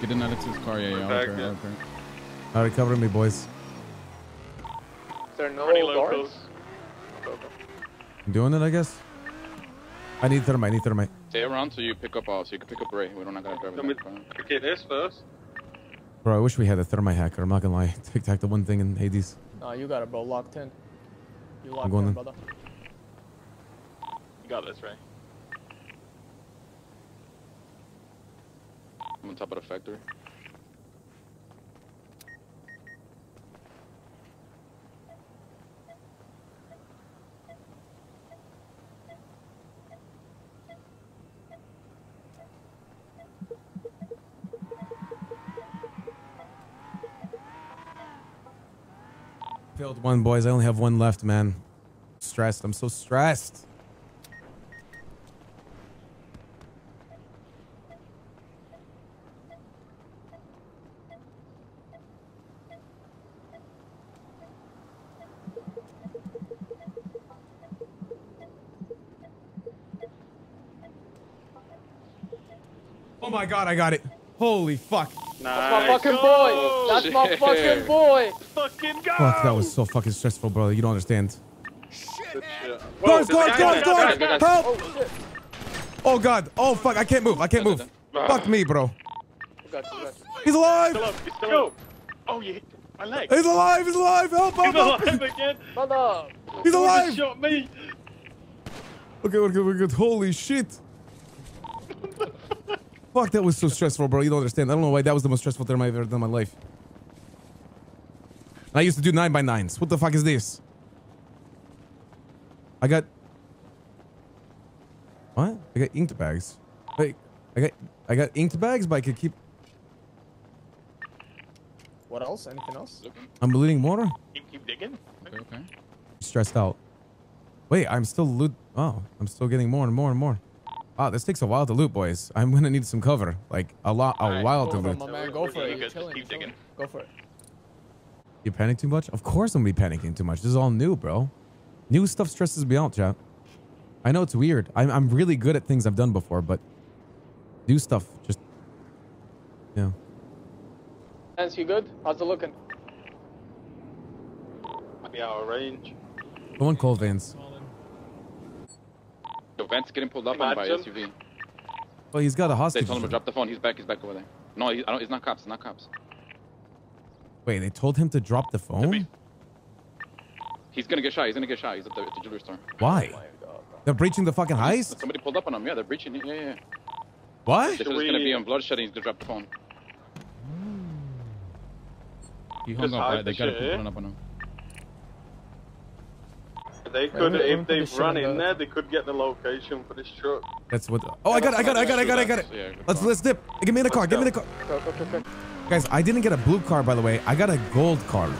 Get in Alex's car. Yeah, yeah. I'll Back repair, I'll repair. All right, cover me, boys. Is there no Pretty guards? locals. I'm doing it, I guess. I need thermite. I need thermite. Stay around so you pick up. Uh, so you can pick up Ray. We don't not gotta drive Let me it. okay this first. Bro, I wish we had a thermite hacker. I'm not gonna lie. Tic Tac, the one thing in Hades. No, you got it, bro. Locked in. You locked going in, in. brother. You got this, right? I'm on top of the factory. Failed one, boys. I only have one left, man. Stressed. I'm so stressed. Oh my god, I got it. Holy fuck. That's my fucking boy. That's my fucking boy. Fucking go! Fuck, that was so fucking stressful, bro. You don't understand. Shit. Guards, Whoa, guards, there's a guards, guy there, guards! guys, guys. Help! Oh. Oh god. Oh fuck, I can't move. I can't move. Fuck me, bro. We you, we got. He's alive! Still up, he's still up. Oh, you hit my leg. He's alive! He's alive! Help! Help! He's help. alive again. Brother. He's Someone alive! just shot me. Okay, we're good, we're good. Holy shit. Fuck, that was so stressful, bro. You don't understand. I don't know why that was the most stressful term I've ever done in my life. I used to do 9 by 9s What the fuck is this? I got... What? I got inked bags. Wait, I got I got inked bags, but I could keep... What else? Anything else? I'm bleeding water? Keep, keep digging. Okay, okay. Stressed out. Wait, I'm still loot... Oh, I'm still getting more and more and more. Ah, this takes a while to loot, boys. I'm gonna need some cover. Like, a lot, a Alright, while Go to for it, loot. my man. Go for it. You're Just chilling. keep digging. Go for it. You panic too much? Of course I'm gonna be panicking too much. This is all new, bro. New stuff stresses me out, chat. I know it's weird. I'm, I'm really good at things I've done before, but new stuff just... Yeah. Lance, you good? How's it looking? Might be out of range. Someone call Vance. Yo, Vance getting pulled up on by Imagine. SUV. Well, oh, he's got a hostage. They hostage. told him to drop the phone. He's back. He's back over there. No, he, I don't, it's not cops. It's not cops. Wait, they told him to drop the phone? He's gonna get shot. He's gonna get shot. He's at the, at the jewelry store. Why? Oh my god, bro. They're breaching the fucking heist? Somebody pulled up on him. Yeah, they're breaching it. Yeah, yeah. yeah. What? This said Should it's gonna be on bloodshed and he's gonna drop the phone. He hung Just up. hide Right? They the got shit, people eh? running up on him. They could, let if put they this run in there, they could get the location for this truck. That's what... Oh, I got it, I got it, I got it, I got it, I got it. Yeah, Let's, let's dip. Give me the car, give me the car. Go, go, go, go. Guys, I didn't get a blue car, by the way. I got a gold card.